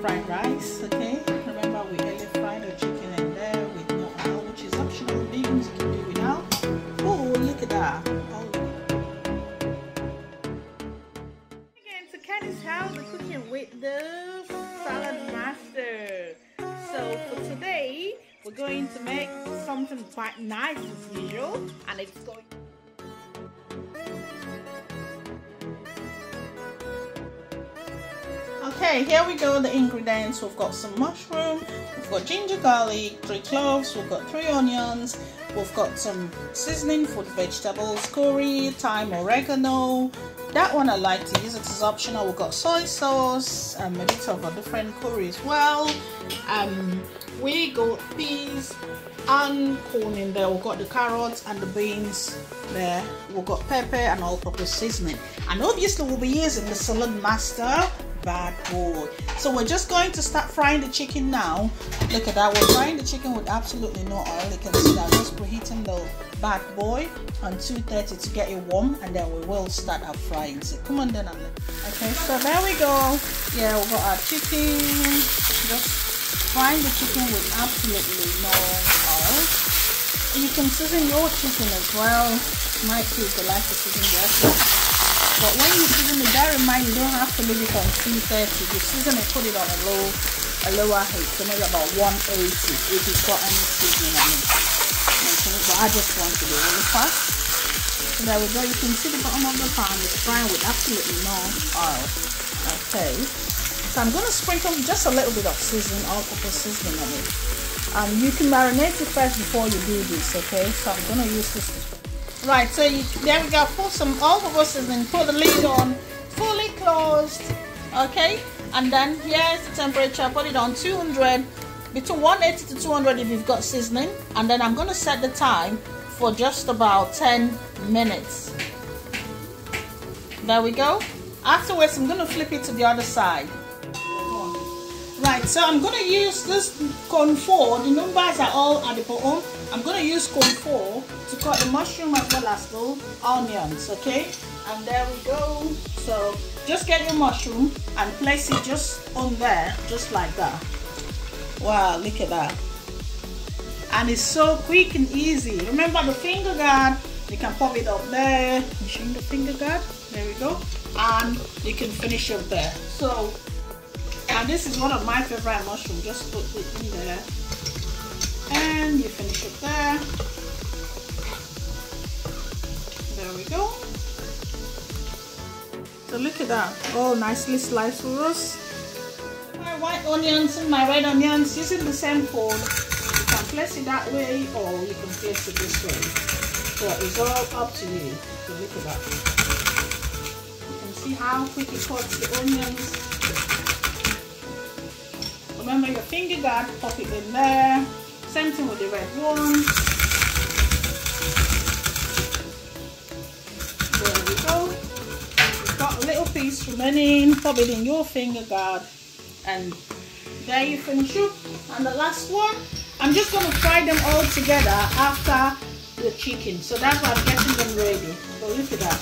fried rice, okay? Remember we only fried the chicken in there with no oil, which is optional. Beans you can do without. Oh, look at that. Oh. Again to Kenny's house, we're cooking with the salad master. So for today, we're going to make something quite nice as usual, and it's going Okay, here we go, the ingredients. We've got some mushroom, we've got ginger garlic, three cloves, we've got three onions, we've got some seasoning for the vegetables, curry, thyme, oregano. That one I like to use, it is optional. We've got soy sauce, um, a bit of a different curry as well. Um, we got peas and corn in there. We've got the carrots and the beans there. We've got pepper and all-purpose seasoning. And obviously we'll be using the salad master bad boy. So we're just going to start frying the chicken now. Look at that we're frying the chicken with absolutely no oil. You can see that just preheating the bad boy on 230 to get it warm and then we will start our frying. So come on then okay so there we go. Yeah we've got our chicken. Just frying the chicken with absolutely no oil. You can season your chicken as well. My kids they like to season their but when you season it, bear in mind you don't have to leave it on 230. You season it, put it on a low, a lower heat, so maybe about 180 if it's got any seasoning on it. Okay, but I just want to be really fast. So there we go. You can see the bottom of the pan is frying with absolutely no oil. Okay. So I'm going to sprinkle just a little bit of seasoning, all-purpose seasoning on it. Um, you can marinate it first before you do this, okay? So I'm going to use this Right, so you, there we go. Put some all-purpose seasoning. Put the lid on, fully closed. Okay, and then here's the temperature. Put it on 200, between 180 to 200 if you've got seasoning. And then I'm gonna set the time for just about 10 minutes. There we go. Afterwards, I'm gonna flip it to the other side. Right, so I'm gonna use this cone four. The numbers are all at the bottom. I'm gonna use cone four to cut the mushroom as well as the onions, okay? And there we go. So just get your mushroom and place it just on there, just like that. Wow, look at that. And it's so quick and easy. Remember the finger guard, you can pop it up there. Machine the finger guard, there we go. And you can finish up there. So and this is one of my favorite mushrooms. Just put it in there. You finish it there. There we go. So look at that. All nicely sliced for us. My white onions and my red onions using the same fold. You can place it that way or you can place it this way. So it's all up to you. So look at that. You can see how quick it cuts the onions. Remember your finger guard, pop it in there. Same thing with the red one. There we go. You've got a little piece remaining, pop it in your finger guard. And there you finish up. And the last one, I'm just going to fry them all together after the chicken. So that's why I'm getting them ready. So look at that.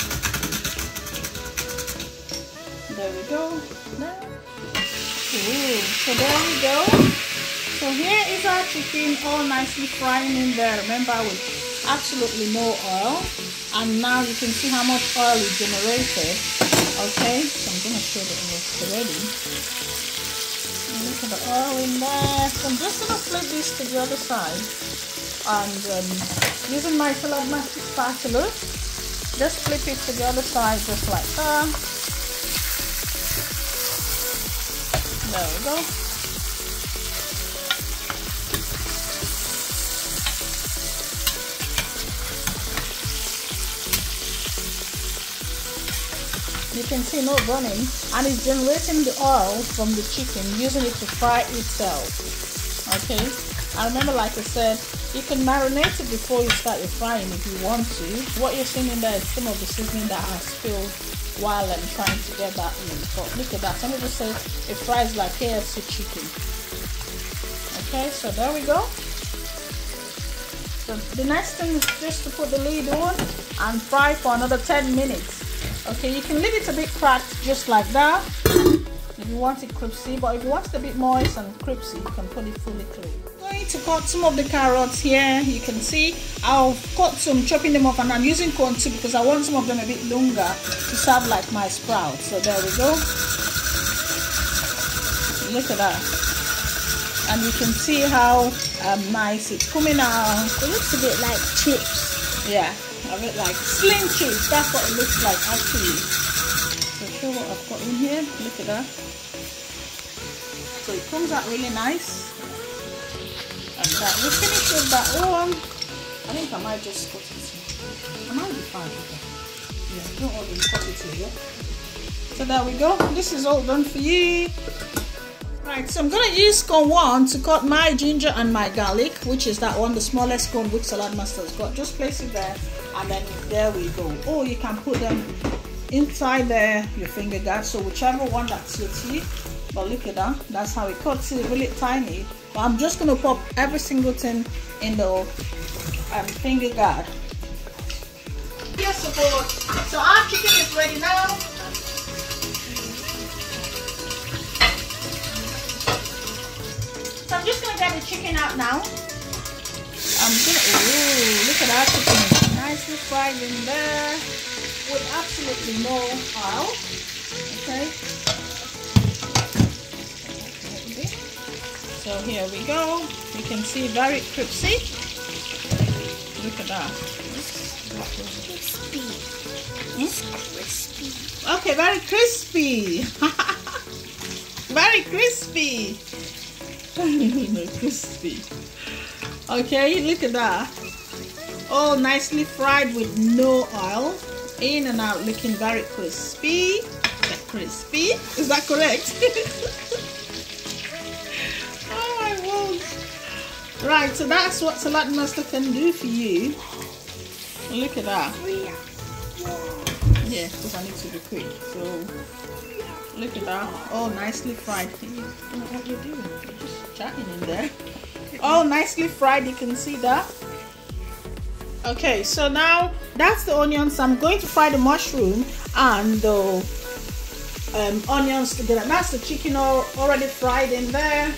There we go. Ooh, so there we go. So here is our chicken all nicely frying in there. Remember with absolutely no oil. And now you can see how much oil is generated. Okay, so I'm to show that it's ready. Look at the oil in there. So I'm just to flip this to the other side. And um, using my master spatula, just flip it to the other side just like that. There we go. You can see no burning and it's generating the oil from the chicken using it to fry itself. Okay, I remember like I said, you can marinate it before you start your frying if you want to. What you're seeing in there is some of the seasoning that has spilled while I'm trying to get that in. But look at that. Some people say it fries like KFC chicken. Okay, so there we go. So the next thing is just to put the lid on and fry for another 10 minutes. Okay, you can leave it a bit cracked just like that. if you want it crispy but if you want it a bit moist and crispy you can put it fully clean. I'm going to cut some of the carrots here. You can see I've cut some chopping them up and I'm using corn too because I want some of them a bit longer to serve like my sprouts. So there we go. Look at that. And you can see how um, nice it's coming out. It looks a bit like chips. Yeah a bit like slim chips that's what it looks like actually So show what I've got in here. Look at that. So it comes out really nice. And that we finished with that one. I think I might just cut it. I might be fine with that. Yeah, don't to cut it here. So there we go. This is all done for you. Right, so I'm gonna use cone one to cut my ginger and my garlic, which is that one, the smallest cone which Saladmaster's got. Just place it there, and then there we go. Or you can put them inside there your finger guard. So whichever one that suits you. But look at that. That's how it cuts it. Really tiny? But i'm just going to pop every single thing in the um, finger guard. Yes support so our chicken is ready now. So i'm just going to get the chicken out now. I'm gonna oh look at our chicken nicely fried in there with absolutely no oil. Okay. So here we go. You can see very crispy. Look at that. Crispy. Hmm? crispy. Okay, very crispy. very crispy. crispy. Okay, look at that. All nicely fried with no oil. In and out looking very crispy. Crispy? Is that correct? Oh my word right so that's what Saladmaster can do for you. Look at that. Yeah because I need to be quick so look at that. All nicely fried. What are you doing You're just chatting in there. All nicely fried you can see that okay so now that's the onions. I'm going to fry the mushroom and the um, onions together. That's the chicken already fried in there.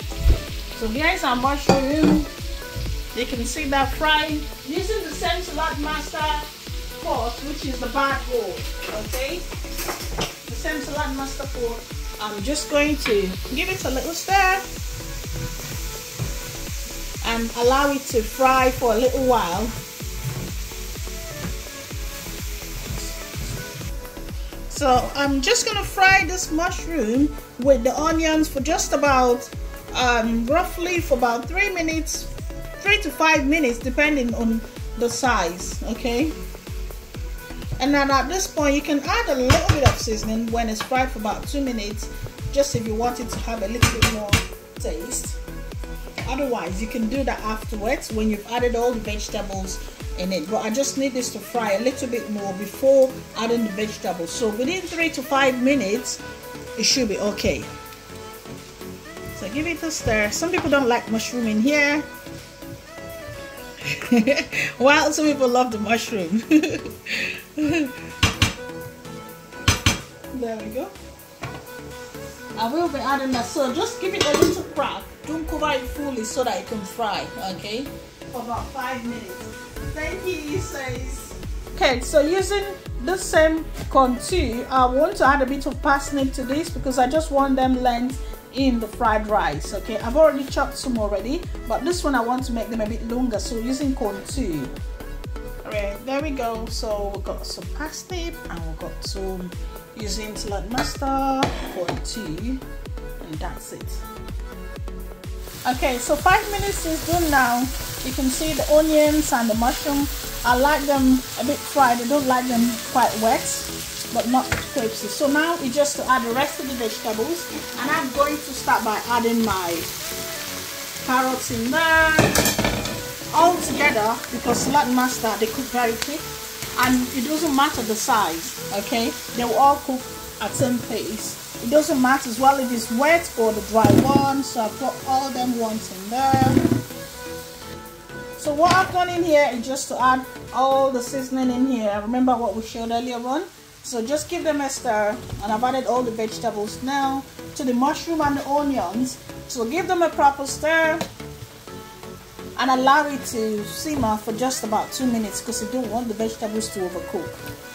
So here's our mushroom. You can see that frying using the same Saladmaster pot which is the bad bowl okay? The same Saladmaster pot i'm just going to give it a little stir and allow it to fry for a little while So I'm just gonna fry this mushroom with the onions for just about um, roughly for about three minutes, three to five minutes, depending on the size. Okay. And then at this point, you can add a little bit of seasoning when it's fried for about two minutes, just if you want it to have a little bit more taste. Otherwise, you can do that afterwards when you've added all the vegetables in it but I just need this to fry a little bit more before adding the vegetables. So within three to five minutes it should be okay. So give it a stir. Some people don't like mushroom in here. While some people love the mushroom. There we go. I will be adding that. So just give it a little crack. Don't cover it fully so that it can fry okay? For about five minutes Thank you, says. Okay, so using the same cone four, I want to add a bit of parsnip to this because I just want them length in the fried rice. Okay, I've already chopped some already, but this one I want to make them a bit longer, so using cone four. Alright, there we go. So we've got some parsnip and we've got some using Saladmaster, contour, and that's it. Okay, so five minutes is done now you can see the onions and the mushroom. I like them a bit fried. I don't like them quite wet but not crispy. So now it's just to add the rest of the vegetables and I'm going to start by adding my carrots in there. All together because Saladmaster they cook very quick and it doesn't matter the size okay? They will all cook at the same pace. It doesn't matter as well if it's wet or the dry one so I've got all them ones in there so what I've done in here is just to add all the seasoning in here. Remember what we showed earlier on? So just give them a stir and I've added all the vegetables now to the mushroom and the onions. So give them a proper stir and allow it to simmer for just about two minutes because you don't want the vegetables to overcook.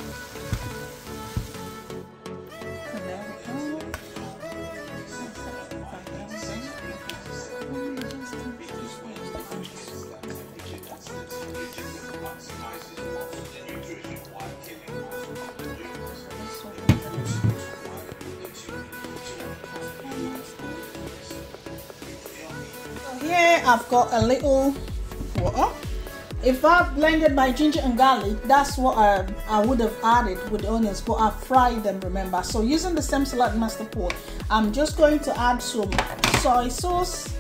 I've got a little water. If I blended my ginger and garlic that's what I, I would have added with the onions but I fried them remember? So using the same Saladmaster pot I'm just going to add some soy sauce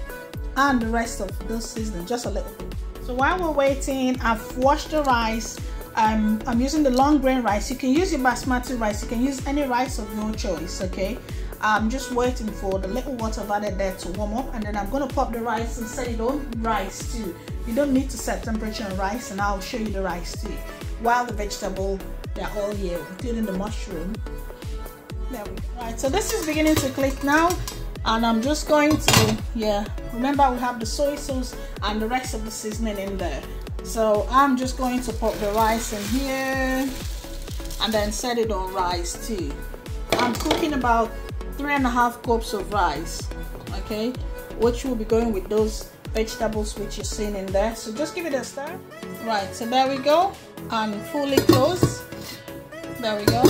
and the rest of the seasoning just a little. Bit so while we're waiting I've washed the rice. Um, I'm using the long grain rice. You can use your basmati rice. You can use any rice of your choice okay I'm just waiting for the little water I've added there to warm up and then I'm going to pop the rice and set it on rice two. You don't need to set temperature on rice and I'll show you the rice two. While the vegetable, they're all here, including the mushroom. There we go. Right, so this is beginning to click now and I'm just going to, yeah, remember we have the soy sauce and the rest of the seasoning in there. So I'm just going to pop the rice in here and then set it on rice two. I'm cooking about three and a half cups of rice okay? Which will be going with those vegetables which you're seeing in there. So just give it a stir. Right so there we go. And fully close. There we go.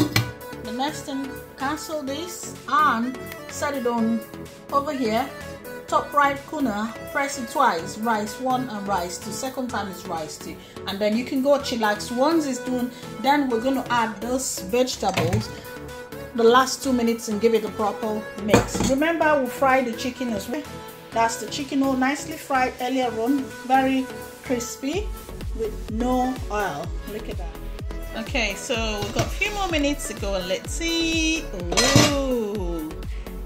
The next thing cancel this and set it on over here. Top right corner press it twice. Rice one and rice two. Second time is rice two. And then you can go chillax. Once it's done then we're going to add those vegetables the last two minutes and give it a proper mix. Remember we fry the chicken as well. That's the chicken all nicely fried earlier on. Very crispy with no oil. Look at that. Okay so we've got a few more minutes to go and let's see. Ooh.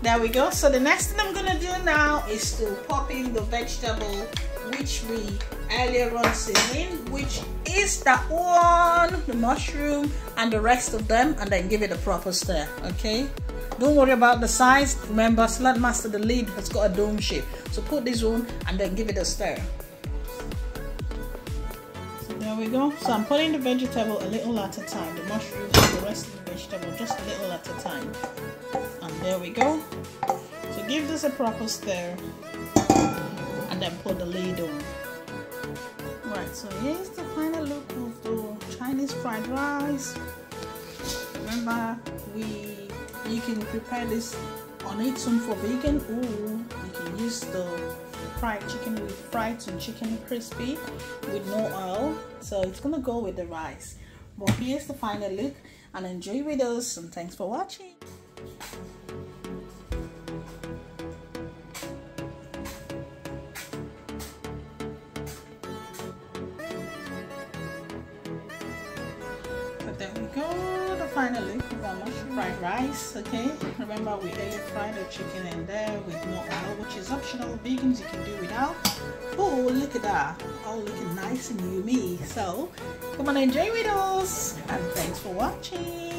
there we go. So the next thing i'm gonna do now is to pop in the vegetable which we earlier on seasoned which is that one the mushroom and the rest of them and then give it a proper stir okay? Don't worry about the size. Remember Saladmaster the lid has got a dome shape. So put this on and then give it a stir. So there we go. So i'm putting the vegetable a little at a time. The mushroom and the rest of the vegetable just a little at a time. And there we go. So give this a proper stir and then put the lid on. Right so here's the final look of the chinese fried rice. Remember we you can prepare this on its own for vegan or you can use the fried chicken with fried chicken crispy with no oil. So it's gonna go with the rice. But here's the final look and enjoy with us and thanks for watching mushroom fried rice okay? Remember we earlier fried the chicken in there with no oil which is optional. Vegans you can do without. Oh look at that. Oh, All looking nice and yummy. So come on enjoy with us and thanks for watching